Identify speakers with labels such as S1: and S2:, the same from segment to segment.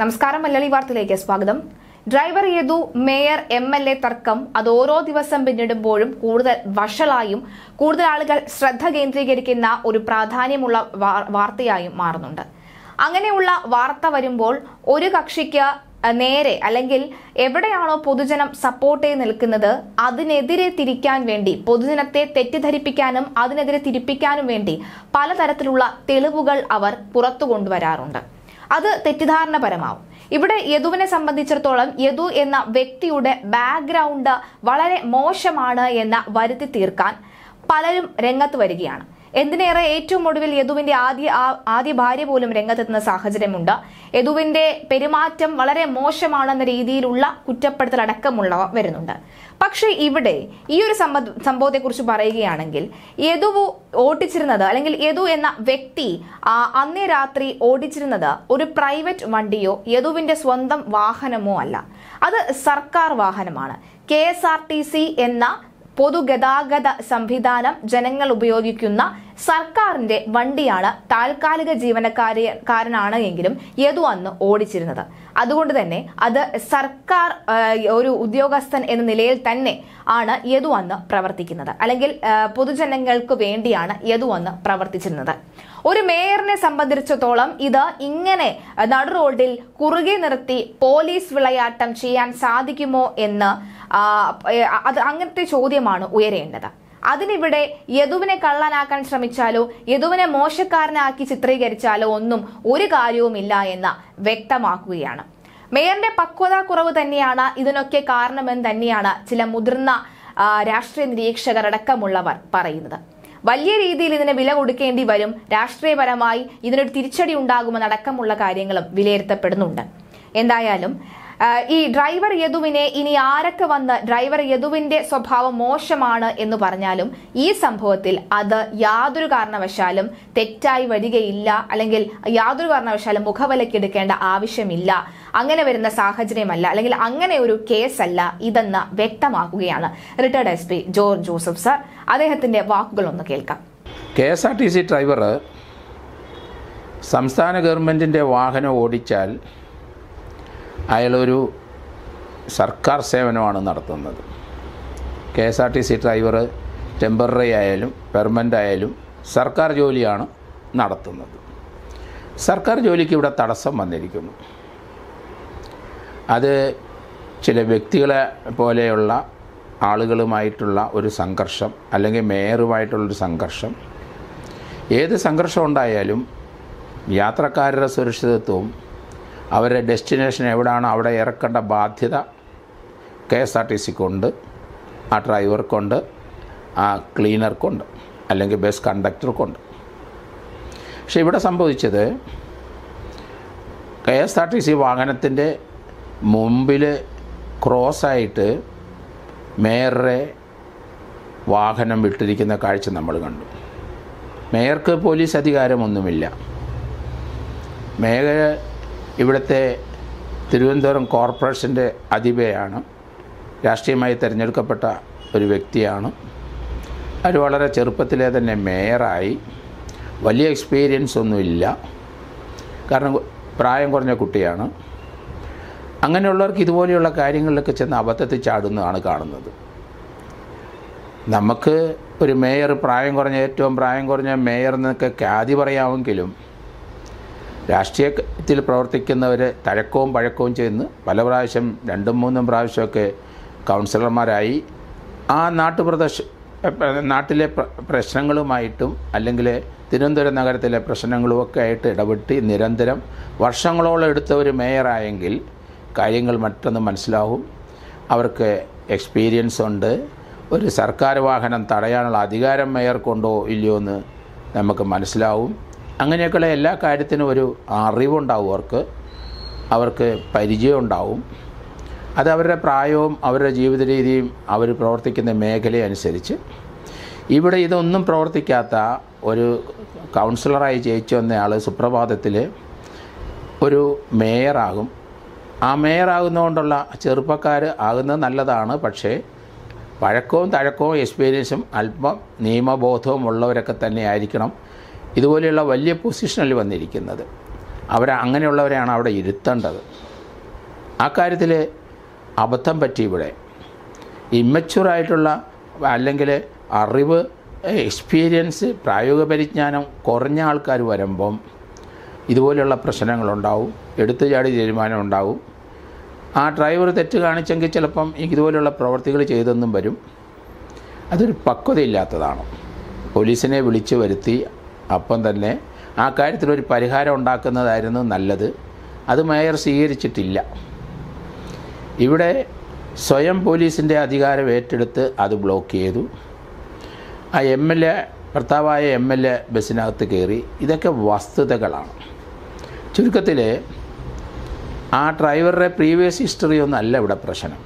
S1: നമസ്കാരം മലയാളി വാർത്തയിലേക്ക് സ്വാഗതം. ഡ്രൈവർ ഏതു മേയർ എം എൽ എ തർക്കം അത് ഓരോ ദിവസം പിന്നിടുമ്പോഴും കൂടുതൽ വഷളായും കൂടുതൽ ആളുകൾ ശ്രദ്ധ കേന്ദ്രീകരിക്കുന്ന ഒരു പ്രാധാന്യമുള്ള വാർത്തയായും മാറുന്നുണ്ട്. അങ്ങനെയുള്ള വാർത്ത വരുമ്പോൾ ഒരു കക്ഷിക്ക് നേരെ അല്ലെങ്കിൽ എവിടെയാണോ പൊതുജനം സപ്പോർട്ട് നിൽക്കുന്നത് അതിനെതിരെ തിരിക്കാൻ വേണ്ടി പൊതുജനത്തെ തെറ്റിദ്ധരിപ്പിക്കാനും അതിനെതിരെ തിരിപ്പിക്കാനും വേണ്ടി പലതരത്തിലുള്ള തെളിവുകൾ അവർ പുറത്തു കൊണ്ടുവരാറുണ്ട്. അത് തെറ്റിദ്ധാരണ തെറ്റിദ്ധാരണപരമാവും. ഇവിടെ യദുവിനെ സംബന്ധിച്ചിടത്തോളം യദു എന്ന വ്യക്തിയുടെ ബാക്ക്ഗ്രൗണ്ട് വളരെ മോശമാണ് എന്ന് വരുത്തി തീർക്കാൻ പലരും രംഗത്ത് വരികയാണ്. എന്തിനേറെ ഏറ്റവും ഒടുവിൽ യദുവിന്റെ ആദ്യ ആദ്യ ഭാര്യ പോലും രംഗത്തെത്തുന്ന സാഹചര്യമുണ്ട്. യദുവിന്റെ പെരുമാറ്റം വളരെ മോശമാണെന്ന രീതിയിലുള്ള കുറ്റപ്പെടുത്തൽ അടക്കമുള്ളവ വരുന്നുണ്ട്. പക്ഷേ ഇവിടെ ഈ ഒരു സംഭവത്തെക്കുറിച്ച് പറയുകയാണെങ്കിൽ യദു ഓടിച്ചിരുന്നത് അല്ലെങ്കിൽ യദു എന്ന വ്യക്തി അന്നേ രാത്രി ഓടിച്ചിരുന്നത് ഒരു പ്രൈവറ്റ് വണ്ടിയോ യദുവിന്റെ സ്വന്തം വാഹനമോ അല്ല. അത് സർക്കാർ വാഹനമാണ്. K S R T C എന്ന പൊതുഗതാഗത സംവിധാനം ജനങ്ങൾ ഉപയോഗിക്കുന്ന സർക്കാരിന്റെ വണ്ടിയാണ് താൽക്കാലിക ജീവനക്കാരനാണ് എങ്കിലും യദു അന്ന് ഓടിച്ചിരുന്നത്. അതുകൊണ്ട് തന്നെ അത് സർക്കാർ ഒരു ഉദ്യോഗസ്ഥൻ എന്ന നിലയിൽ തന്നെ ആണ് യദു അന്ന് പ്രവർത്തിക്കുന്നത്. അല്ലെങ്കിൽ പൊതുജനങ്ങൾക്ക് വേണ്ടിയാണ് യദു അന്ന് പ്രവർത്തിച്ചിരുന്നത്. ഒരു മേയറിനെ സംബന്ധിച്ചിടത്തോളം ഇത് ഇങ്ങനെ നടു റോഡിൽ കുറുകെ നിർത്തി പോലീസ് വിളയാട്ടം ചെയ്യാൻ സാധിക്കുമോ എന്ന് അത് അങ്ങനത്തെ ചോദ്യമാണ് ഉയരേണ്ടത്. അതിനിവിടെ യദുവിനെ കള്ളനാക്കാൻ ശ്രമിച്ചാലോ യദുവിനെ മോശക്കാരനാക്കി ചിത്രീകരിച്ചാലോ ഒന്നും ഒരു കാര്യവുമില്ല എന്ന് വ്യക്തമാക്കുകയാണ്. മേയറിന്റെ പക്വത കുറവ് തന്നെയാണ് ഇതിനൊക്കെ കാരണമെന്ന് തന്നെയാണ് ചില മുതിർന്ന രാഷ്ട്രീയ നിരീക്ഷകർ അടക്കമുള്ളവർ പറയുന്നത്. വലിയ രീതിയിൽ ഇതിന് വില കൊടുക്കേണ്ടി വരും. രാഷ്ട്രീയപരമായി ഇതിനൊരു തിരിച്ചടി ഉണ്ടാകുമെന്നടക്കമുള്ള കാര്യങ്ങളും വിലയിരുത്തപ്പെടുന്നുണ്ട്. എന്തായാലും ഈ ഡ്രൈവർ യദുവിനെ ഇനി ആരൊക്കെ വന്ന് ഡ്രൈവർ യദുവിന്റെ സ്വഭാവം മോശമാണ് എന്ന് പറഞ്ഞാലും ഈ സംഭവത്തിൽ അത് യാതൊരു കാരണവശാലും തെറ്റായി വരികയില്ല അല്ലെങ്കിൽ യാതൊരു കാരണവശാലും മുഖവിലക്കെടുക്കേണ്ട ആവശ്യമില്ല. അങ്ങനെ വരുന്ന സാഹചര്യമല്ല. അല്ലെങ്കിൽ അങ്ങനെ ഒരു കേസല്ല ഇതെന്ന് വ്യക്തമാക്കുകയാണ്. Retired S P George Joseph sir. അദ്ദേഹത്തിന്റെ വാക്കുകളൊന്ന് കേൾക്കാം.
S2: K S R T C driver സംസ്ഥാന ഗവൺമെന്റിന്റെ വാഹനം ഓടിച്ചാൽ അയാളൊരു സർക്കാർ സേവനമാണ് നടത്തുന്നത്. K S R T C driver temporary ആയാലും പെർമനന്റ് ആയാലും സർക്കാർ ജോലിയാണ് നടത്തുന്നത്. സർക്കാർ ജോലിക്ക് ഇവിടെ തടസ്സം വന്നിരിക്കുന്നു. അത് ചില വ്യക്തികളെ പോലെയുള്ള ആളുകളുമായിട്ടുള്ള ഒരു സംഘർഷം അല്ലെങ്കിൽ മേയറുമായിട്ടുള്ളൊരു സംഘർഷം. ഏത് സംഘർഷം ഉണ്ടായാലും യാത്രക്കാരുടെ സുരക്ഷിതത്വവും അവരുടെ ഡെസ്റ്റിനേഷൻ എവിടെയാണ് അവിടെ ഇറക്കേണ്ട ബാധ്യത കെ എസ് ആർ ടി സിക്കുണ്ട് ആ ഡ്രൈവർക്കുണ്ട് ആ ക്ലീനർക്കുണ്ട് അല്ലെങ്കിൽ ബസ് കണ്ടക്ടർക്കുണ്ട്. പക്ഷേ ഇവിടെ സംഭവിച്ചത് K S R T C വാഹനത്തിന്റെ മുമ്പിൽ ക്രോസായിട്ട് മേയറുടെ വാഹനം വിട്ടിരിക്കുന്ന കാഴ്ച നമ്മൾ കണ്ടു. മേയർക്ക് പോലീസ് അധികാരമൊന്നുമില്ല. മേയർ ഇവിടുത്തെ തിരുവനന്തപുരം കോർപ്പറേഷന്റെ അതിപയാണ് രാഷ്ട്രീയമായി തിരഞ്ഞെടുക്കപ്പെട്ട ഒരു വ്യക്തിയാണ്. അവർ വളരെ ചെറുപ്പത്തിലെ തന്നെ മേയറായി. വലിയ എക്സ്പീരിയൻസ് ഒന്നുമില്ല. കാരണം പ്രായം കുറഞ്ഞ കുട്ടിയാണ്. അങ്ങനെയുള്ളവർക്ക് ഇതുപോലെയുള്ള കാര്യങ്ങളിലൊക്കെ ചെന്ന് അബദ്ധത്തിൽ ചാടുന്നതാണ് കാണുന്നത്. നമുക്ക് ഒരു മേയർ പ്രായം കുറഞ്ഞ ഏറ്റവും പ്രായം കുറഞ്ഞ മേയർ എന്നൊക്കെ ഖ്യാതി പറയാമെങ്കിലും രാഷ്ട്രീയത്തിൽ പ്രവർത്തിക്കുന്നവർ തഴക്കവും പഴക്കവും ചെയ്യുന്നു പല പ്രാവശ്യം രണ്ടും മൂന്നും പ്രാവശ്യമൊക്കെ കൗൺസിലർമാരായി. ആ നാട്ടുപ്രദേശ നാട്ടിലെ പ്രശ്നങ്ങളുമായിട്ടും അല്ലെങ്കിൽ തിരുവനന്തപുരം നഗരത്തിലെ പ്രശ്നങ്ങളുമൊക്കെ ആയിട്ട് ഇടപെട്ട് നിരന്തരം വർഷങ്ങളോളം എടുത്ത ഒരു മേയറായെങ്കിൽ കാര്യങ്ങൾ മറ്റൊന്ന് മനസ്സിലാവും. അവർക്ക് എക്സ്പീരിയൻസ് ഉണ്ട്. ഒരു സർക്കാർ വാഹനം തടയാനുള്ള അധികാരം മേയർക്കുണ്ടോ ഇല്ലയോ എന്ന് നമുക്ക് മനസ്സിലാവും. അങ്ങനെയൊക്കെയുള്ള എല്ലാ കാര്യത്തിനും ഒരു അറിവുണ്ടാവും അവർക്ക്. അവർക്ക് പരിചയം ഉണ്ടാവും അത് അവരുടെ പ്രായവും അവരുടെ ജീവിത രീതിയും അവർ പ്രവർത്തിക്കുന്ന മേഖലയും അനുസരിച്ച്. ഇവിടെ ഇതൊന്നും പ്രവർത്തിക്കാത്ത ഒരു കൗൺസിലറായി ജയിച്ചു വന്നയാൾ സുപ്രഭാതത്തിൽ ഒരു മേയറാകും. ആ മേയറാകുന്നതുകൊണ്ടുള്ള ചെറുപ്പക്കാർ ആകുന്നത് നല്ലതാണ്. പക്ഷേ പഴക്കവും തഴക്കവും എക്സ്പീരിയൻസും അല്പം നിയമബോധവും ഉള്ളവരൊക്കെ തന്നെ ആയിരിക്കണം. ഇതുപോലെയുള്ള വലിയ പൊസിഷനിൽ വന്നിരിക്കുന്നത്. അവരെ അങ്ങനെയുള്ളവരെയാണ് അവിടെ ഇരുത്തേണ്ടത്. ആ കാര്യത്തിൽ അബദ്ധം പറ്റി ഇവിടെ. ഇമ്മച്ചുറായിട്ടുള്ള അല്ലെങ്കിൽ അറിവ് എക്സ്പീരിയൻസ് പ്രായോഗിക പരിജ്ഞാനം കുറഞ്ഞ ആൾക്കാർ വരുമ്പം ഇതുപോലെയുള്ള പ്രശ്നങ്ങളുണ്ടാവും. എടുത്തു ചാടി തീരുമാനം ഉണ്ടാവും. ആ ഡ്രൈവർ തെറ്റ് കാണിച്ചെങ്കിൽ ചിലപ്പം ഇതുപോലെയുള്ള പ്രവർത്തികൾ ചെയ്തെന്നും വരും. അതൊരു പക്വതയില്ലാത്തതാണ്. പോലീസിനെ വിളിച്ചു വരുത്തി അപ്പം തന്നെ ആ കാര്യത്തിലൊരു പരിഹാരം ഉണ്ടാക്കുന്നതായിരുന്നു നല്ലത്. അത് മേയർ സ്വീകരിച്ചിട്ടില്ല. ഇവിടെ സ്വയം പോലീസിന്റെ അധികാരം ഏറ്റെടുത്ത് അത് ബ്ലോക്ക് ചെയ്തു. ആ എം എൽ എ ഭർത്താവായ എം എൽ എ ബസ്സിനകത്ത് കയറി. ഇതൊക്കെ വസ്തുതകളാണ്. ചുരുക്കത്തിൽ ആ ഡ്രൈവറുടെ പ്രീവിയസ് ഹിസ്റ്ററി ഒന്നും അല്ല ഇവിടെ പ്രശ്നം.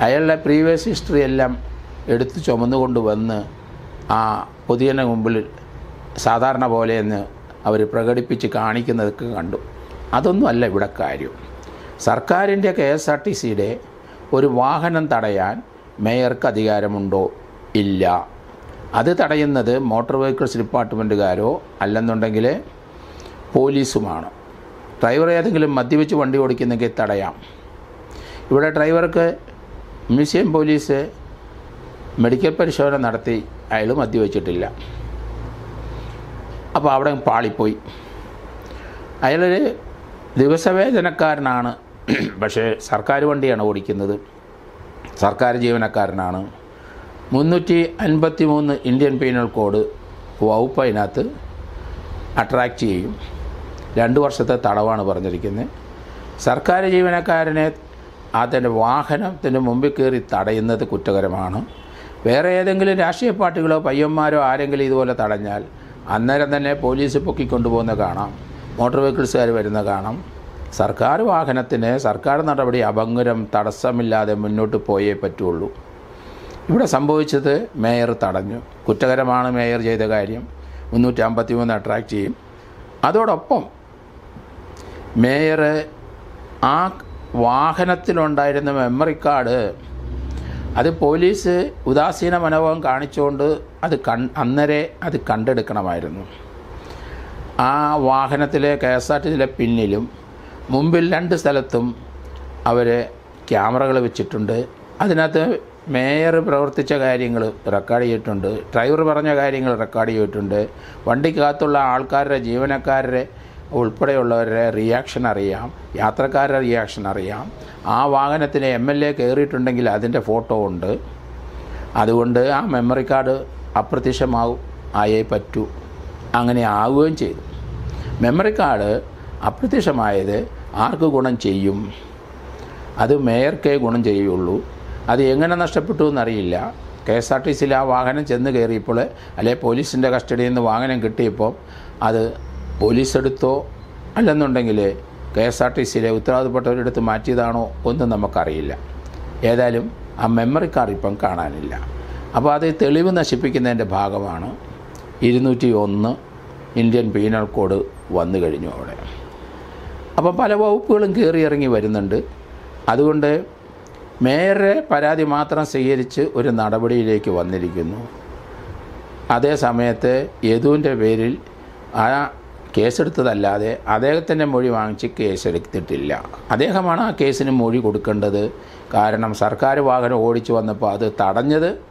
S2: അയാളുടെ പ്രീവിയസ് ഹിസ്റ്ററി എല്ലാം എടുത്ത് ചുമന്നുകൊണ്ട് വന്ന് ആ പൊതുജന മുമ്പിൽ സാധാരണ പോലെ എന്ന് അവർ പ്രകടിപ്പിച്ച് കാണിക്കുന്നതൊക്കെ കണ്ടു. അതൊന്നുമല്ല ഇവിടെ കാര്യം. സർക്കാരിന്റെ കെ എസ് ആർ ടി സിയുടെ ഒരു വാഹനം തടയാൻ മേയർക്ക് അധികാരമുണ്ടോ? ഇല്ല. അത് തടയുന്നത് മോട്ടോർ വെഹിക്കിൾസ് ഡിപ്പാർട്ട്മെന്റുകാരോ അല്ലെന്നുണ്ടെങ്കിൽ പോലീസുമാണ്. ഡ്രൈവർ ഏതെങ്കിലും മദ്യപിച്ച് വണ്ടി ഓടിക്കുന്നെങ്കിൽ തടയാം. ഇവിടെ ഡ്രൈവർക്ക് മ്യൂസിയം പോലീസ് മെഡിക്കൽ പരിശോധന നടത്തി അയാൾ മദ്യവെച്ചിട്ടില്ല അപ്പോൾ അവിടെ പാളിപ്പോയി. അയാളൊരു ദിവസവേതനക്കാരനാണ്. പക്ഷേ സർക്കാർ വണ്ടിയാണ് ഓടിക്കുന്നത്. സർക്കാർ ജീവനക്കാരനാണ്. മുന്നൂറ്റി അൻപത്തി മൂന്ന് ഇന്ത്യൻ പീനൽ കോഡ് വകുപ്പ് അതിനകത്ത് അട്രാക്റ്റ് ചെയ്യും. രണ്ട് വർഷത്തെ തടവാണ് പറഞ്ഞിരിക്കുന്നത്. സർക്കാർ ജീവനക്കാരനെ അതിന്റെ വാഹനത്തിന്റെ മുമ്പിൽ കയറി തടയുന്നത് കുറ്റകരമാണ്. വേറെ ഏതെങ്കിലും രാഷ്ട്രീയ പാർട്ടികളോ പയ്യന്മാരോ ആരെങ്കിലും ഇതുപോലെ തടഞ്ഞാൽ അന്നേരം തന്നെ പോലീസ് പൊക്കിക്കൊണ്ടുപോകുന്ന കാണാം. മോട്ടോർ വെഹിക്കിൾസുകാർ വരുന്ന കാണാം. സർക്കാർ വാഹനത്തിന് സർക്കാർ നടപടി അഭംഗുരം തടസ്സമില്ലാതെ മുന്നോട്ട് പോയേ പറ്റുള്ളൂ. ഇവിടെ സംഭവിച്ചത് മേയർ തടഞ്ഞു. കുറ്റകരമാണ് മേയർ ചെയ്ത കാര്യം. മുന്നൂറ്റി അമ്പത്തി മൂന്ന് അട്രാക്റ്റ് ചെയ്യും. അതോടൊപ്പം മേയർ ആ വാഹനത്തിലുണ്ടായിരുന്ന മെമ്മറി കാർഡ് അത് പോലീസ് ഉദാസീന മനോഭാവം കാണിച്ചുകൊണ്ട് അത് കൺ അന്നേരെ അത് കണ്ടെടുക്കണമായിരുന്നു. ആ വാഹനത്തിലെ കെ എസ് ആർ ടി സിയിലെ പിന്നിലും മുമ്പിൽ രണ്ട് സ്ഥലത്തും അവർ ക്യാമറകൾ വെച്ചിട്ടുണ്ട്. അതിനകത്ത് മേയർ പ്രവർത്തിച്ച കാര്യങ്ങൾ റെക്കോർഡ് ചെയ്തിട്ടുണ്ട്. ഡ്രൈവർ പറഞ്ഞ കാര്യങ്ങൾ റെക്കോർഡ് ചെയ്തിട്ടുണ്ട്. വണ്ടിക്കകത്തുള്ള ആൾക്കാരുടെ ജീവനക്കാരുടെ ഉൾപ്പെടെയുള്ളവരുടെ റിയാക്ഷൻ അറിയാം യാത്രക്കാരുടെ റിയാക്ഷൻ അറിയാം. ആ വാഹനത്തിന് എം എൽ എ കയറിയിട്ടുണ്ടെങ്കിൽ അതിന്റെ ഫോട്ടോ ഉണ്ട്. അതുകൊണ്ട് ആ മെമ്മറി കാർഡ് അപ്രത്യക്ഷമാവും ആയേ പറ്റൂ. അങ്ങനെ ആവുകയും ചെയ്തു. മെമ്മറി കാർഡ് അപ്രത്യക്ഷമായത് ആർക്ക് ഗുണം ചെയ്യും? അത് മേയർക്കേ ഗുണം ചെയ്യുള്ളൂ അത് എങ്ങനെ നഷ്ടപ്പെട്ടു എന്നറിയില്ല. കെ എസ് ആർ ടി സിയിൽ ആ വാഹനം ചെന്ന് കയറിയപ്പോൾ അല്ലെ പോലീസിന്റെ കസ്റ്റഡിയിൽ നിന്ന് വാഹനം കിട്ടിയപ്പോൾ അത് പോലീസ് എടുത്തോ അല്ലെന്നുണ്ടെങ്കിൽ കെ എസ് ആർ ടി സിയിലെ ഉത്തരവാദപ്പെട്ടവരെടുത്ത് മാറ്റിയതാണോ ഒന്നും നമുക്കറിയില്ല. ഏതായാലും ആ മെമ്മറി കാർഡ് ഇപ്പം കാണാനില്ല. അപ്പോൾ അത് തെളിവ് നശിപ്പിക്കുന്നതിന്റെ ഭാഗമാണ് ഇരുന്നൂറ്റി ഒന്ന് ഇന്ത്യൻ പീനൽ കോഡ് വന്നു കഴിഞ്ഞു അവിടെ. അപ്പോൾ പല വകുപ്പുകളും കയറി ഇറങ്ങി വരുന്നുണ്ട്. അതുകൊണ്ട് മേയറെ പരാതി മാത്രം സ്വീകരിച്ച് ഒരു നടപടിയിലേക്ക് വന്നിരിക്കുന്നു. അതേ സമയത്ത് യദുവിന്റെ പേരിൽ ആ കേസെടുത്തതല്ലാതെ അദ്ദേഹത്തിന്റെ മൊഴി വാങ്ങിച്ച് കേസെടുത്തിട്ടില്ല. അദ്ദേഹമാണ് ആ കേസിന് മൊഴി കൊടുക്കേണ്ടത്. കാരണം സർക്കാർ വാഹനം ഓടിച്ചു വന്നപ്പോൾ അത് തടഞ്ഞത്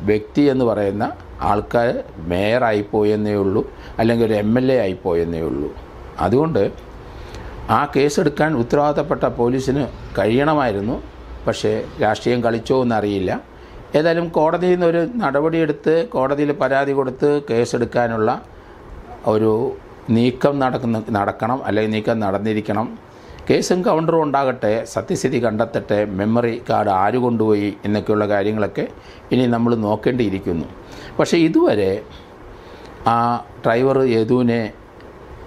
S2: വ്യക്തി എന്ന് പറയുന്ന ആൾക്കാർ മേയറായിപ്പോയെന്നേ ഉള്ളൂ അല്ലെങ്കിൽ ഒരു എം എൽ എ ആയിപ്പോയെന്നേ ഉള്ളൂ. അതുകൊണ്ട് ആ കേസെടുക്കാൻ ഉത്തരവാദിത്തപ്പെട്ട പോലീസിന് കഴിയണമായിരുന്നു. പക്ഷേ രാഷ്ട്രീയം കളിച്ചോ എന്നറിയില്ല. ഏതായാലും കോടതിയിൽ നിന്നൊരു നടപടിയെടുത്ത് കോടതിയിൽ പരാതി കൊടുത്ത് കേസെടുക്കാനുള്ള ഒരു നീക്കം നടക്കുന്ന നടക്കണം അല്ലെങ്കിൽ നീക്കം നടന്നിരിക്കണം. കേസും കൗണ്ടറും ഉണ്ടാകട്ടെ സത്യസ്ഥിതി കണ്ടെത്തട്ടെ മെമ്മറി കാർഡ് ആര് കൊണ്ടുപോയി എന്നൊക്കെയുള്ള കാര്യങ്ങളൊക്കെ ഇനി നമ്മൾ നോക്കേണ്ടിയിരിക്കുന്നു. പക്ഷേ ഇതുവരെ ആ ഡ്രൈവർ യദുവിനെ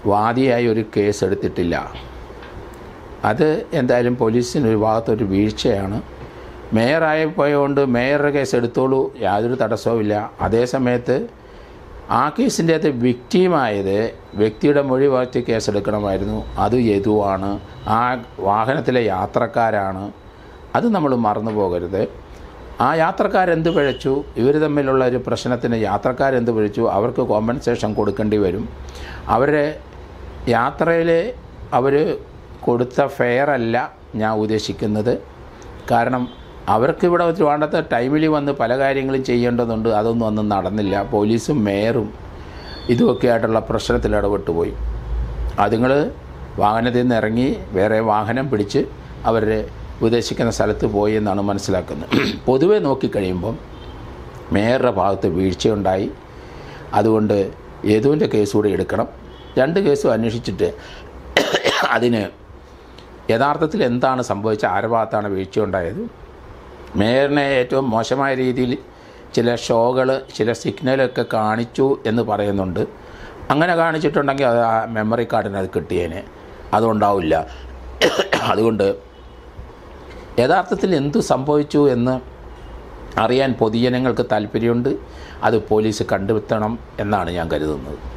S2: വാദിയായി ഒരു കേസ് എടുത്തിട്ടില്ല. അത് എന്തായാലും പോലീസിന് ഒരു ഭാഗത്തൊരു വീഴ്ചയാണ്. മേയറായി പോയതുകൊണ്ട് മേയറുടെ കേസ് എടുത്തോളൂ യാതൊരു തടസ്സവുമില്ല. അതേ സമയത്ത് ആ കേസിന്റെ അകത്ത് വിക്റ്റീമായത് വ്യക്തിയുടെ മൊഴി വാറ്റി കേസെടുക്കണമായിരുന്നു. അത് യതുവാണ് ആ വാഹനത്തിലെ യാത്രക്കാരാണ്. അത് നമ്മൾ മറന്നു പോകരുത്. ആ യാത്രക്കാരെന്ത് പിഴച്ചു? ഇവർ തമ്മിലുള്ള ഒരു പ്രശ്നത്തിന് യാത്രക്കാരെന്ത് പിഴച്ചു? അവർക്ക് കോമ്പൻസേഷൻ കൊടുക്കേണ്ടി വരും. അവരെ യാത്രയിൽ അവർ കൊടുത്ത ഫെയറല്ല ഞാൻ ഉദ്ദേശിക്കുന്നത്. കാരണം അവർക്ക് ഇവിടെ വേണ്ടത്ര ടൈമിൽ വന്ന് പല കാര്യങ്ങളും ചെയ്യേണ്ടതുണ്ട്. അതൊന്നും ഒന്നും നടന്നില്ല. പോലീസും മേയറും ഇതുമൊക്കെ ആയിട്ടുള്ള പ്രശ്നത്തിൽ ഇടപെട്ട് പോയി. അതുങ്ങൾ വാഹനത്തിൽ നിന്ന് ഇറങ്ങി വേറെ വാഹനം പിടിച്ച് അവർ ഉദ്ദേശിക്കുന്ന സ്ഥലത്ത് പോയി എന്നാണ് മനസ്സിലാക്കുന്നത്. പൊതുവെ നോക്കിക്കഴിയുമ്പം മേയറുടെ ഭാഗത്ത് വീഴ്ചയുണ്ടായി. അതുകൊണ്ട് യേതുവിന്റെ കേസ് കൂടി എടുക്കണം. രണ്ട് കേസും അന്വേഷിച്ചിട്ട് അതിന് യഥാർത്ഥത്തിൽ എന്താണ് സംഭവിച്ച ആരുടെ ഭാഗത്താണ് വീഴ്ചയുണ്ടായത്? മേയറിനെ ഏറ്റവും മോശമായ രീതിയിൽ ചില ഷോകൾ ചില സിഗ്നലൊക്കെ കാണിച്ചു എന്ന് പറയുന്നുണ്ട്. അങ്ങനെ കാണിച്ചിട്ടുണ്ടെങ്കിൽ അത് ആ മെമ്മറി കാർഡിന് അത് കിട്ടിയേനെ. അതുണ്ടാവില്ല. അതുകൊണ്ട് യഥാർത്ഥത്തിൽ എന്തു സംഭവിച്ചു എന്ന് അറിയാൻ പൊതുജനങ്ങൾക്ക് താല്പര്യമുണ്ട്. അത് പോലീസ് കണ്ടെത്തണം എന്നാണ് ഞാൻ കരുതുന്നത്.